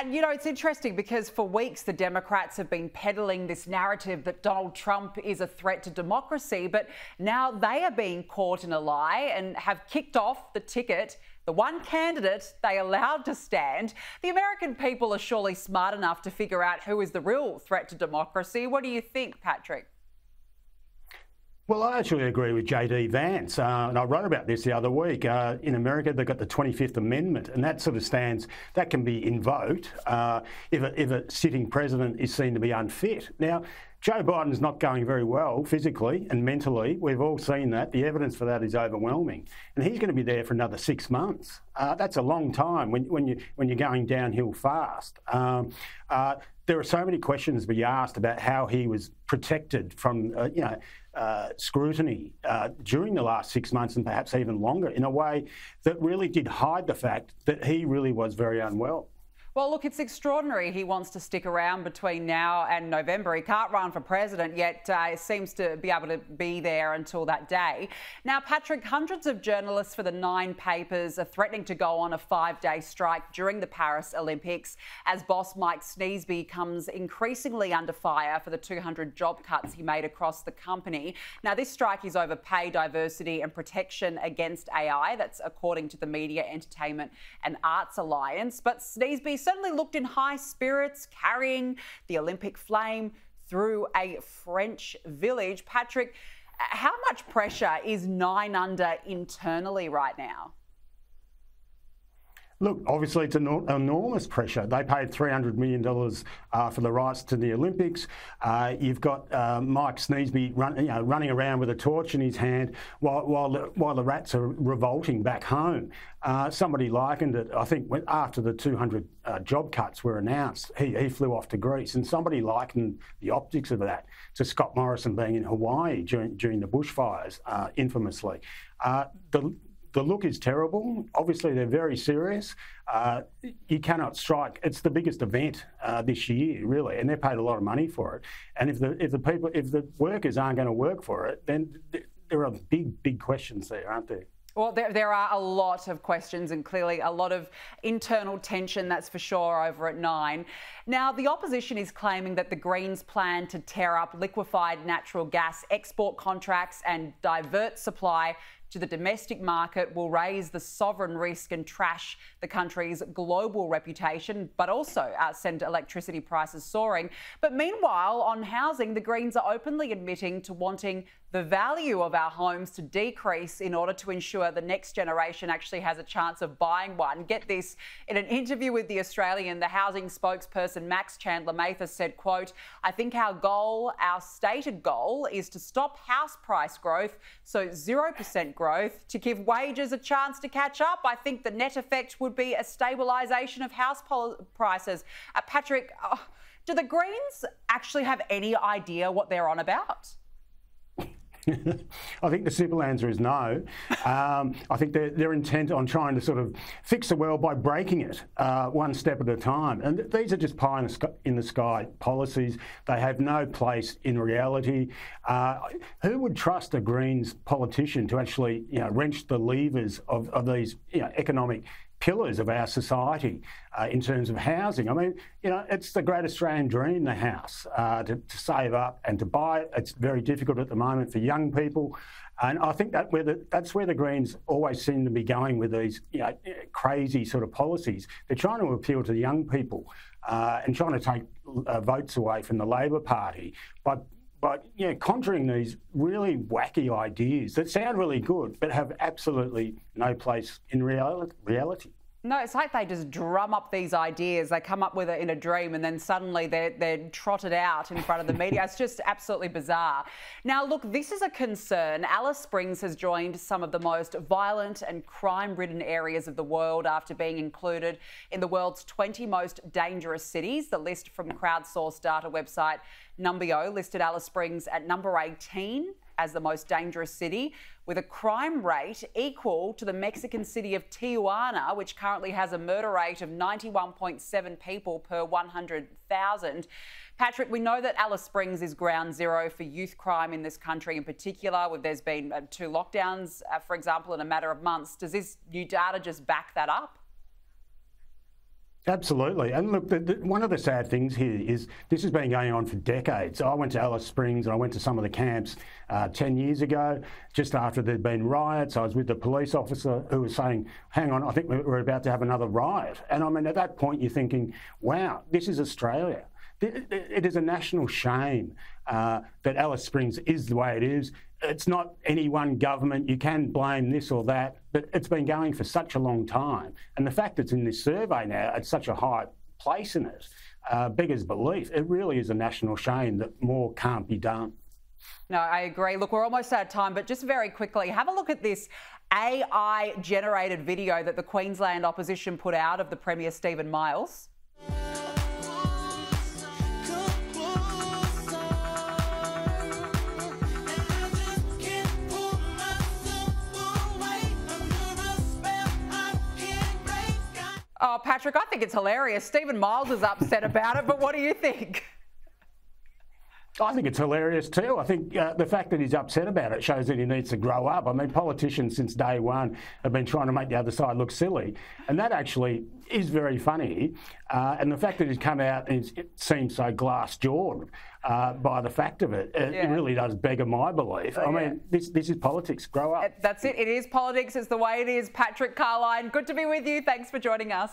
And you know, it's interesting because for weeks the Democrats have been peddling this narrative that Donald Trump is a threat to democracy, but now they are being caught in a lie and have kicked off the ticket. The one candidate they allowed to stand. The American people are surely smart enough to figure out who is the real threat to democracy. What do you think, Patrick? Well, I actually agree with JD Vance, uh, and I wrote about this the other week. Uh, in America, they've got the 25th Amendment, and that sort of stands, that can be invoked uh, if, a, if a sitting president is seen to be unfit. Now, Joe Biden's not going very well physically and mentally. We've all seen that. The evidence for that is overwhelming. And he's going to be there for another six months. Uh, that's a long time when, when, you, when you're going downhill fast. Um, uh, there are so many questions to be asked about how he was protected from, uh, you know, uh, scrutiny uh, during the last six months and perhaps even longer in a way that really did hide the fact that he really was very unwell. Well, look, it's extraordinary. He wants to stick around between now and November. He can't run for president, yet uh, seems to be able to be there until that day. Now, Patrick, hundreds of journalists for the nine papers are threatening to go on a five day strike during the Paris Olympics as boss Mike Sneesby comes increasingly under fire for the 200 job cuts he made across the company. Now, this strike is over pay, diversity, and protection against AI. That's according to the Media, Entertainment and Arts Alliance. But Sneesby certainly looked in high spirits, carrying the Olympic flame through a French village. Patrick, how much pressure is Nine Under internally right now? Look, obviously it's an enormous pressure. They paid $300 million uh, for the rights to the Olympics. Uh, you've got uh, Mike Sneesby run, you know, running around with a torch in his hand while, while, the, while the rats are revolting back home. Uh, somebody likened it, I think, after the 200 uh, job cuts were announced, he, he flew off to Greece. And somebody likened the optics of that to Scott Morrison being in Hawaii during, during the bushfires, uh, infamously. the, the look is terrible. Obviously, they're very serious. Uh, you cannot strike. It's the biggest event uh, this year, really, and they're paid a lot of money for it. And if the if the people if the workers aren't going to work for it, then th- there are big big questions there, aren't there? Well, there, there, are a lot of questions and clearly a lot of internal tension, that's for sure, over at Nine. Now, the opposition is claiming that the Greens plan to tear up liquefied natural gas export contracts and divert supply to the domestic market will raise the sovereign risk and trash the country's global reputation, but also uh, send electricity prices soaring. But meanwhile, on housing, the Greens are openly admitting to wanting the value of our homes to decrease in order to ensure the next generation actually has a chance of buying one. Get this, in an interview with The Australian, the housing spokesperson Max Chandler Mather said, quote, I think our goal, our stated goal is to stop house price growth, so 0% growth, to give wages a chance to catch up. I think the net effect would be a stabilisation of house prices. Uh, Patrick, uh, do the Greens actually have any idea what they're on about? I think the simple answer is no. Um, I think they're, they're, intent on trying to sort of fix the world by breaking it uh, one step at a time. And these are just pie in the, sky, in the sky policies. They have no place in reality. Uh, who would trust a Greens politician to actually you know, wrench the levers of, of these you know, economic pillars of our society uh, in terms of housing. I mean, you know, it's the great Australian dream, the house, uh, to, to, save up and to buy it. It's very difficult at the moment for young people. And I think that where the, that's where the Greens always seem to be going with these you know, crazy sort of policies. They're trying to appeal to the young people uh, and trying to take uh, votes away from the Labor Party by but yeah, conjuring these really wacky ideas that sound really good but have absolutely no place in reality. No, it's like they just drum up these ideas. They come up with it in a dream and then suddenly they're, they're trotted out in front of the media. it's just absolutely bizarre. Now, look, this is a concern. Alice Springs has joined some of the most violent and crime ridden areas of the world after being included in the world's 20 most dangerous cities. The list from crowdsourced data website Numbeo listed Alice Springs at number 18 as the most dangerous city, with a crime rate equal to the Mexican city of Tijuana, which currently has a murder rate of 91.7 people per 100,000. Patrick, we know that Alice Springs is ground zero for youth crime in this country in particular. Where there's been uh, two lockdowns, uh, for example, in a matter of months. Does this new data just back that up? Absolutely. And look, the, the, one of the sad things here is this has been going on for decades. I went to Alice Springs and I went to some of the camps uh, 10 years ago, just after there'd been riots. I was with the police officer who was saying, hang on, I think we're about to have another riot. And I mean, at that point, you're thinking, wow, this is Australia. It is a national shame uh, that Alice Springs is the way it is. It's not any one government. You can blame this or that, but it's been going for such a long time. And the fact it's in this survey now at such a high place in it uh, beggars belief. It really is a national shame that more can't be done. No, I agree. Look, we're almost out of time, but just very quickly, have a look at this AI generated video that the Queensland opposition put out of the Premier Stephen Miles. Oh, Patrick, I think it's hilarious. Stephen Miles is upset about it, but what do you think? I think it's hilarious too. I think uh, the fact that he's upset about it shows that he needs to grow up. I mean, politicians since day one have been trying to make the other side look silly, and that actually is very funny. Uh, and the fact that he's come out and it seems so glass jawed uh, by the fact of it, it, yeah. it, really does beggar my belief. Oh, I mean, yeah. this this is politics. Grow up. That's it. It is politics. It's the way it is. Patrick Carlyon, good to be with you. Thanks for joining us.